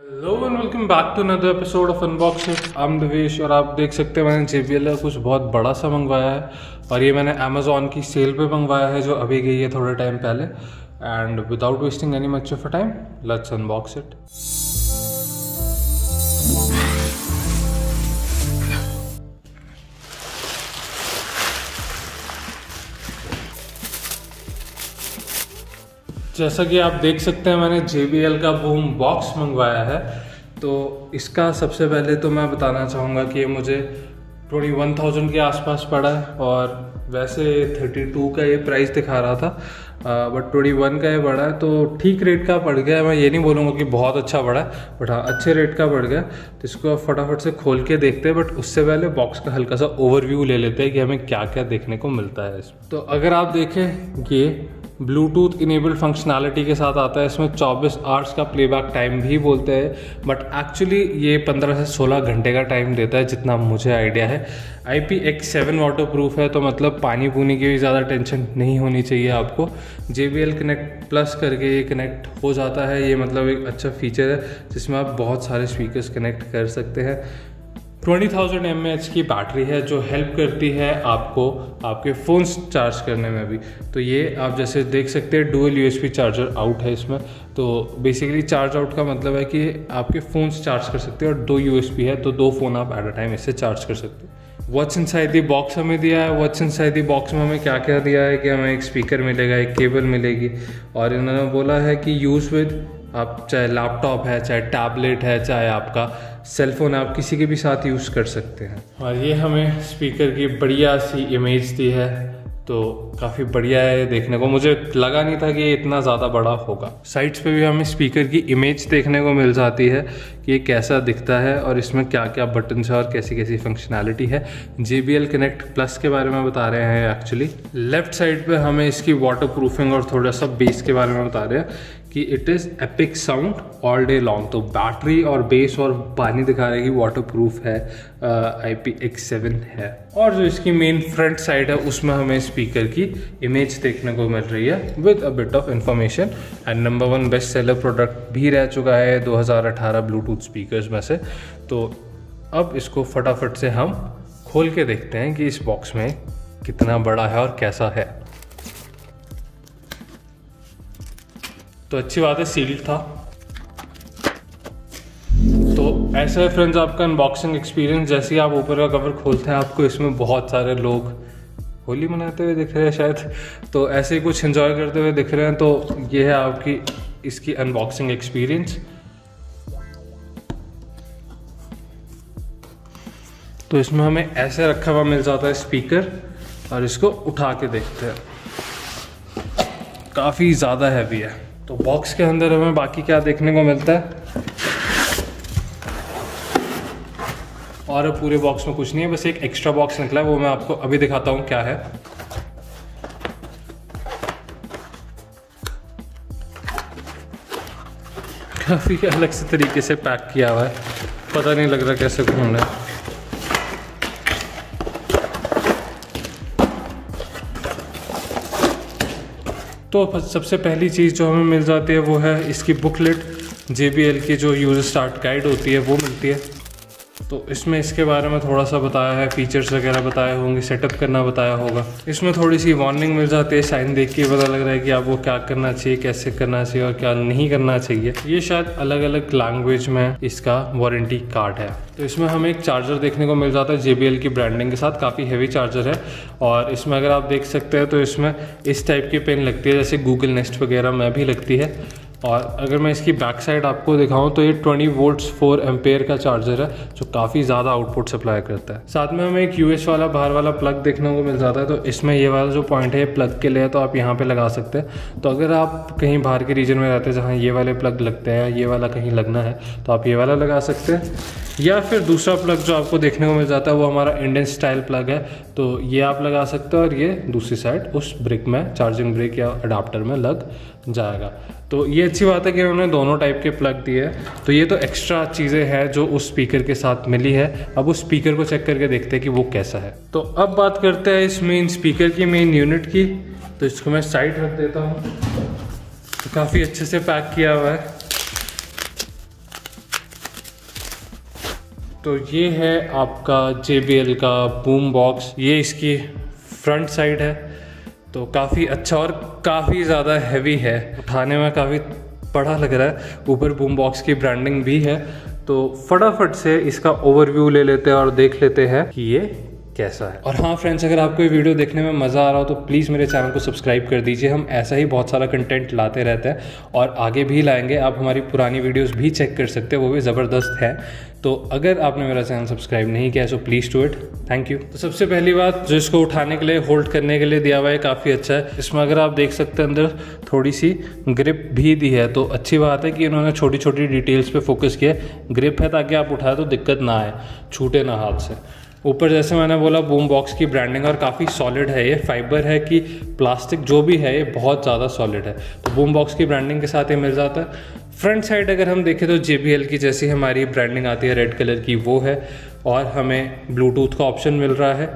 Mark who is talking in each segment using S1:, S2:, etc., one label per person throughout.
S1: Hello and welcome back to another episode of unboxing आम दवेश और आप देख सकते हैं मैंने जे का कुछ बहुत बड़ा सा मंगवाया है और ये मैंने अमेजोन की सेल पे मंगवाया है जो अभी गई है थोड़े टाइम पहले। And without wasting any much of a time let's unbox it जैसा कि आप देख सकते हैं, मैंने JBL का बूम बॉक्स मंगवाया है। तो इसका सबसे पहले तो मैं बताना चाहूँगा कि ये मुझे ट्वेंटी वन थाउज़ेंड के आसपास पड़ा है और वैसे थर्टी टू का ये प्राइस दिखा रहा था बट ट्वेंटी वन का ये पड़ा है। तो ठीक रेट का पड़ गया मैं ये नहीं बोलूँगा कि बहुत अच्छा पड़ा है बट हाँ अच्छे रेट का पड़ गया तो इसको फटाफट से खोल के देखते हैं बट उससे पहले बॉक्स का हल्का सा ओवरव्यू ले लेते हैं कि हमें क्या क्या देखने को मिलता है इसमें। तो अगर आप देखें ये ब्लूटूथ इनेबल्ड फंक्शनैलिटी के साथ आता है, इसमें 24 आवर्स का प्लेबैक टाइम भी बोलते हैं बट एक्चुअली ये 15 से 16 घंटे का टाइम देता है, जितना मुझे आइडिया है। I P X seven waterproof है तो मतलब पानी पूनी की भी ज़्यादा टेंशन नहीं होनी चाहिए आपको। J B L connect plus करके ये कनेक्ट हो जाता है, ये मतलब एक अच्छा फीचर है, जिसमें आप बहुत सारे स्पीकर्स कनेक्ट कर सकते हैं। ट्वेंटी थाउज़ेंड एम एच की बैटरी है जो हेल्प करती है आपको, आपके फ़ोन चार्ज करने में भी। तो ये आप जैसे देख सकते हैं डुअल यू चार्जर आउट है इसमें। तो बेसिकली चार्ज आउट का मतलब है कि आपके फ़ोन चार्ज कर सकते हैं और दो यू है तो दो फ़ोन आप एट अ टाइम इससे चार्ज कर सकते हैं। Watch inside the box हमें दिया है? Watch inside the box में हमें क्या क्या दिया है कि हमें एक स्पीकर मिलेगा, एक केबल मिलेगी? और इन्होंने बोला है कि यूज़ विद आप चाहे लैपटॉप है चाहे टैबलेट है चाहे आपका सेलफोन आप किसी के भी साथ यूज़ कर सकते हैं। और ये हमें स्पीकर की बढ़िया सी इमेज दी है तो काफ़ी बढ़िया है देखने को। मुझे लगा नहीं था कि ये इतना ज़्यादा बड़ा होगा। साइड्स पे भी हमें स्पीकर की इमेज देखने को मिल जाती है। कि ये कैसा दिखता है और इसमें क्या क्या बटन है और कैसी कैसी फंक्शनैलिटी है। J B L connect plus के बारे में बता रहे हैं एक्चुअली लेफ़्ट साइड पे हमें इसकी वाटर प्रूफिंग और थोड़ा सा बेस के बारे में बता रहे हैं कि it is epic sound all day long तो बैटरी और बेस और पानी दिखा रहे कि वाटर प्रूफ है आई पी एक्स सेवन है। और जो इसकी मेन फ्रंट साइड है, उसमें हमें स्पीकर की इमेज देखने को मिल रही है with a bit of information and number one best seller product भी रह चुका है 2018 ब्लूटूथ स्पीकर्स में से। तो अब इसको फटाफट से हम खोल के देखते हैं कि इस बॉक्स में कितना बड़ा है और कैसा है। तो अच्छी बात है सील्ड था। तो ऐसा है फ्रेंड्स आपका अनबॉक्सिंग एक्सपीरियंस जैसे ही आप ऊपर का कवर खोलते हैं, आपको इसमें बहुत सारे लोग होली मनाते हुए दिख रहे हैं शायद। तो ऐसे ही कुछ इन्जॉय करते हुए दिख रहे हैं तो ये है आपकी, इसकी अनबॉक्सिंग एक्सपीरियंस तो इसमें हमें ऐसे रखा हुआ मिल जाता है स्पीकर और इसको उठा के देखते हैं। काफ़ी ज़्यादा हैवी है। तो बॉक्स के अंदर हमें बाकी क्या देखने को मिलता है? और पूरे बॉक्स में कुछ नहीं है, बस एक एक्स्ट्रा बॉक्स निकला है, वो मैं आपको अभी दिखाता हूँ क्या है। काफ़ी अलग से तरीके से पैक किया हुआ है। पता नहीं लग रहा कैसे घूम रहा तो सबसे पहली चीज़ जो हमें मिल जाती है वो है इसकी बुकलेट JBL की जो यूज़ स्टार्ट गाइड होती है, वो मिलती है। तो इसमें इसके बारे में थोड़ा सा बताया है फीचर्स वगैरह बताए होंगे सेटअप करना बताया होगा। इसमें थोड़ी सी वार्निंग मिल जाती है साइन देख के पता लग रहा है कि आपको क्या करना चाहिए, कैसे करना चाहिए और क्या नहीं करना चाहिए। ये शायद अलग अलग लैंग्वेज में इसका वारंटी कार्ड है। तो इसमें हमें एक चार्जर देखने को मिल जाता है JBL की ब्रांडिंग के साथ। काफ़ी हैवी चार्जर है और इसमें अगर आप देख सकते हैं तो इसमें इस टाइप की पेन लगती है, जैसे गूगल नेस्ट वगैरह में भी लगती है। और अगर मैं इसकी बैक साइड आपको दिखाऊँ तो ये 20 वोल्ट्स 4 एम्पेयर का चार्जर है, जो काफ़ी ज़्यादा आउटपुट सप्लाई करता है। साथ में हमें एक यूएस वाला, बाहर वाला प्लग देखने को मिल जाता है तो इसमें ये वाला जो पॉइंट है प्लग के लिए तो आप यहाँ पे लगा सकते हैं। तो अगर आप कहीं बाहर के रीजन में रहते हैं, जहाँ ये वाले प्लग लगते हैं, ये वाला कहीं लगना है तो आप ये वाला लगा सकते हैं। या फिर दूसरा प्लग जो आपको देखने को मिल जाता है, वो हमारा इंडियन स्टाइल प्लग है तो ये आप लगा सकते हो, और ये दूसरी साइड उस ब्रिक में चार्जिंग ब्रिक या अडाप्टर में लग जाएगा। तो ये अच्छी बात है कि उन्होंने दोनों टाइप के प्लग दिए। हैं तो ये तो एक्स्ट्रा चीज़ें हैं जो उस स्पीकर के साथ मिली है। अब उस स्पीकर को चेक करके देखते हैं कि वो कैसा है। तो अब बात करते हैं इस मेन स्पीकर की मेन यूनिट की। तो इसको मैं साइड रख देता हूँ। तो काफ़ी अच्छे से पैक किया हुआ है। तो ये है आपका JBL का बूम बॉक्स ये इसकी फ्रंट साइड है। तो काफ़ी अच्छा और काफ़ी ज़्यादा हैवी है। उठाने में काफ़ी बड़ा लग रहा है। ऊपर बूम बॉक्स की ब्रांडिंग भी है। तो फटाफट से इसका ओवरव्यू ले लेते हैं और देख लेते हैं कि ये कैसा है? और हाँ फ्रेंड्स अगर आपको ये वीडियो देखने में मज़ा आ रहा हो तो प्लीज़ मेरे चैनल को सब्सक्राइब कर दीजिए। हम ऐसा ही बहुत सारा कंटेंट लाते रहते हैं और आगे भी लाएँगे। आप हमारी पुरानी वीडियोस भी चेक कर सकते हैं, वो भी ज़बरदस्त है। तो अगर आपने मेरा चैनल सब्सक्राइब नहीं किया so please do it thank you तो सबसे पहली बात, जो इसको उठाने के लिए होल्ड करने के लिए दिया हुआ है काफ़ी अच्छा है। इसमें अगर आप देख सकते हैं, अंदर थोड़ी सी ग्रिप भी दी है तो अच्छी बात है कि इन्होंने छोटी छोटी डिटेल्स पे फोकस किया ग्रिप है ताकि आप उठाए तो दिक्कत ना आए, छूटे ना हाथ से। ऊपर जैसे मैंने बोला बूम बॉक्स की ब्रांडिंग और काफ़ी सॉलिड है ये। फाइबर है कि प्लास्टिक जो भी है, ये बहुत ज़्यादा सॉलिड है। तो बूम बॉक्स की ब्रांडिंग के साथ ये मिल जाता है। फ्रंट साइड अगर हम देखें तो जेबीएल की जैसी हमारी ब्रांडिंग आती है रेड कलर की, वो है। और हमें ब्लूटूथ का ऑप्शन मिल रहा है।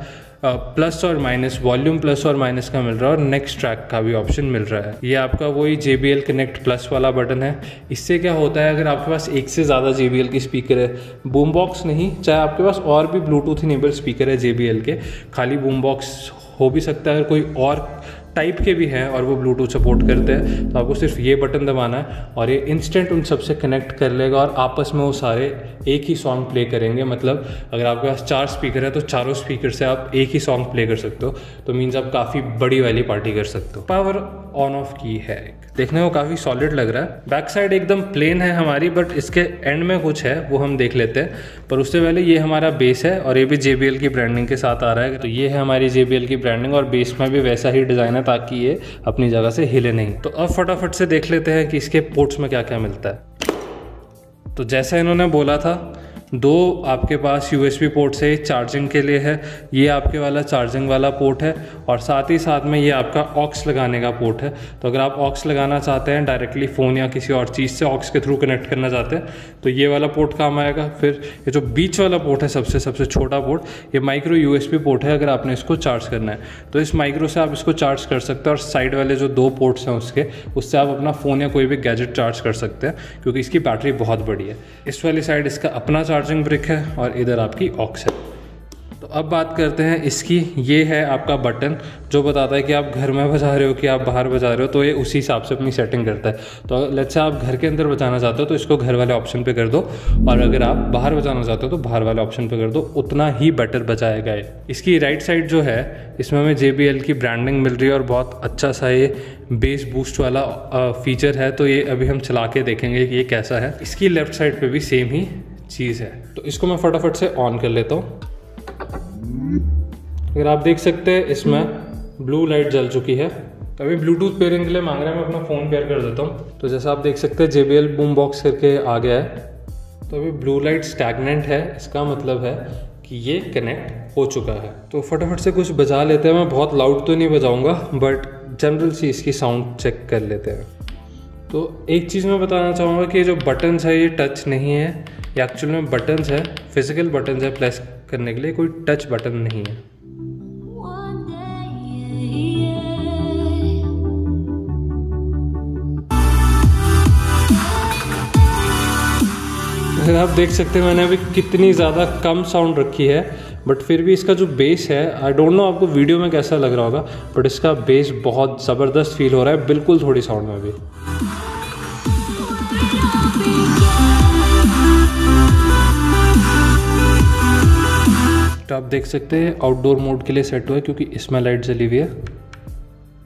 S1: प्लस और माइनस, वॉल्यूम प्लस और माइनस का मिल रहा है और नेक्स्ट ट्रैक का भी ऑप्शन मिल रहा है। ये आपका वही J B L connect plus वाला बटन है। इससे क्या होता है, अगर आपके पास एक से ज़्यादा जे बी एल की स्पीकर है बूम बॉक्स नहीं, चाहे आपके पास और भी ब्लूटूथ इनेबल स्पीकर है जे बी एल के, खाली बूम बॉक्स हो भी सकता है। अगर कोई और टाइप के भी हैं और वो ब्लूटूथ सपोर्ट करते हैं तो आपको सिर्फ़ ये बटन दबाना है और ये इंस्टेंट उन सबसे कनेक्ट कर लेगा और आपस में वो सारे एक ही सॉन्ग प्ले करेंगे। मतलब अगर आपके पास चार स्पीकर है तो चारों स्पीकर से आप एक ही सॉन्ग प्ले कर सकते हो तो मीन्स आप काफ़ी बड़ी वाली पार्टी कर सकते हो। पावर ऑन ऑफ़ की है। देखने को काफ़ी सॉलिड लग रहा है। बैक साइड एकदम प्लेन है हमारी बट इसके एंड में कुछ है, वो हम देख लेते हैं। पर उससे पहले ये हमारा बेस है और ये भी जेबीएल की ब्रांडिंग के साथ आ रहा है। तो ये है हमारी जेबीएल की ब्रांडिंग और बेस में भी वैसा ही डिज़ाइन है ताकि ये अपनी जगह से हिले नहीं। तो अब फटाफट से देख लेते हैं कि इसके पोर्ट्स में क्या क्या मिलता है। तो जैसा इन्होंने बोला था दो आपके पास यू एस पोर्ट से चार्जिंग के लिए है, ये आपके वाला चार्जिंग वाला पोर्ट है, और साथ ही साथ में ये आपका ऑक्स लगाने का पोर्ट है। तो अगर आप ऑक्स लगाना चाहते हैं डायरेक्टली फ़ोन या किसी और चीज़ से ऑक्स के थ्रू कनेक्ट करना चाहते हैं तो ये वाला पोर्ट काम आएगा। फिर ये जो बीच वाला पोर्ट है, सबसे सबसे छोटा पोर्ट ये माइक्रो यू पोर्ट है, अगर आपने इसको चार्ज करना है। तो इस माइक्रो से आप इसको चार्ज कर सकते हैं, और साइड वाले जो दो पोर्ट्स हैं उसके, उससे आप अपना फ़ोन या कोई भी गैजेट चार्ज कर सकते हैं, क्योंकि इसकी बैटरी बहुत बड़ी है। इस वाली साइड इसका अपना चार्जिंग ब्रिक है और इधर आपकी ऑक्स है। तो अब बात करते हैं इसकी। ये है आपका बटन जो बताता है कि आप घर में बजा रहे हो कि आप बाहर बजा रहे हो तो ये उसी हिसाब से अपनी सेटिंग करता है। तो लेट से आप घर के अंदर बजाना चाहते हो तो इसको घर वाले ऑप्शन पे कर दो। और अगर आप बाहर बजाना चाहते हो तो बाहर वाले ऑप्शन पे कर दो। उतना ही बेटर बजाएगा ये। इसकी राइट साइड जो है, इसमें हमें JBL की ब्रांडिंग मिल रही है और बहुत अच्छा सा ये बेस बूस्ट वाला फीचर है। तो ये अभी हम चला के देखेंगे कि ये कैसा है। इसकी लेफ़्ट साइड पर भी सेम ही चीज़ है। तो इसको मैं फटाफट से ऑन कर लेता हूँ। अगर आप देख सकते हैं, इसमें ब्लू लाइट जल चुकी है। तो अभी ब्लूटूथ पेयरिंग के लिए मांग रहा है, मैं अपना फ़ोन पेयर कर देता हूँ। तो जैसा आप देख सकते हैं J B L boom box करके आ गया है। तो अभी ब्लू लाइट स्टैगनेंट है, इसका मतलब है कि ये कनेक्ट हो चुका है। तो फटाफट से कुछ बजा लेते हैं, मैं बहुत लाउड तो नहीं बजाऊँगा बट जनरल सी इसकी साउंड चेक कर लेते हैं। तो एक चीज़ मैं बताना चाहूँगा कि जो बटन्स है, ये टच नहीं है। ये एक्चुअल में बटन्स है फ़िज़िकल बटन्स है प्रेस करने के लिए कोई टच बटन नहीं है। आप देख सकते हैं मैंने अभी कितनी ज़्यादा कम साउंड रखी है बट फिर भी इसका जो बेस है आई डोंट नो आपको वीडियो में कैसा लग रहा होगा बट इसका बेस बहुत ज़बरदस्त फील हो रहा है, बिल्कुल थोड़ी साउंड में भी तो आप देख सकते हैं आउटडोर मोड के लिए सेट हुआ है क्योंकि इसमें लाइट जली हुई है।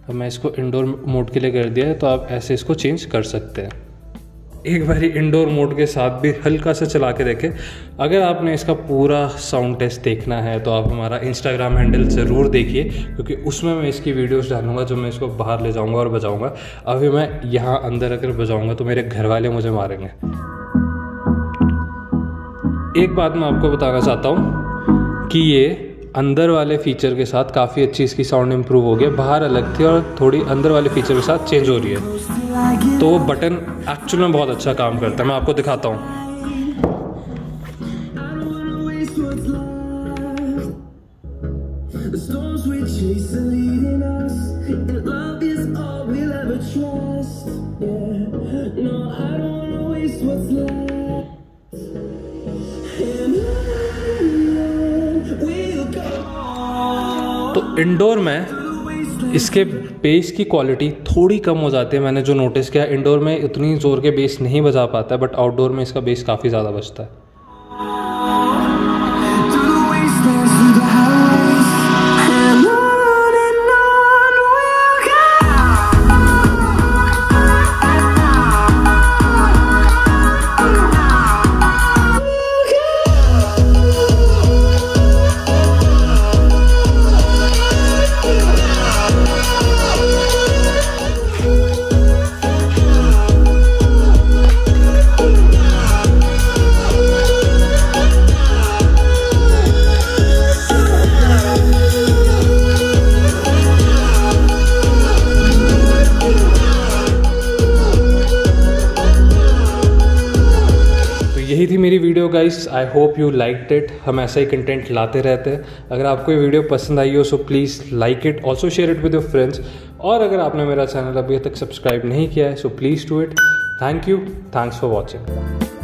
S1: अब मैं इसको इंडोर मोड के लिए कर दिया है तो आप ऐसे इसको चेंज कर सकते हैं। एक बार इंडोर मोड के साथ भी हल्का सा चला के देखें। अगर आपने इसका पूरा साउंड टेस्ट देखना है तो आप हमारा इंस्टाग्राम हैंडल ज़रूर देखिए, क्योंकि उसमें मैं इसकी वीडियोस डालूँगा, जो मैं इसको बाहर ले जाऊँगा और बजाऊँगा। अभी मैं यहाँ अंदर अगर बजाऊँगा तो मेरे घर वाले मुझे मारेंगे। एक बात मैं आपको बताना चाहता हूँ कि ये अंदर वाले फीचर के साथ काफ़ी अच्छी इसकी साउंड इम्प्रूव हो गई बाहर अलग थी और थोड़ी अंदर वाले फीचर के साथ चेंज हो रही है। तो वो बटन एक्चुअल में बहुत अच्छा काम करता है, मैं आपको दिखाता हूँ। What's left. तो इंडोर में इसके बेस की क्वालिटी थोड़ी कम हो जाती है, मैंने जो नोटिस किया इंडोर में उतनी ज़ोर के बेस नहीं बजा पाता है बट आउटडोर में इसका बेस काफ़ी ज़्यादा बजता है। I hope you like it हम ऐसा ही कंटेंट लाते रहते हैं। अगर आपको ये वीडियो पसंद आई हो so please like it also share it with your friends और अगर आपने मेरा चैनल अभी तक सब्सक्राइब नहीं किया है so please do it thank you thanks for watching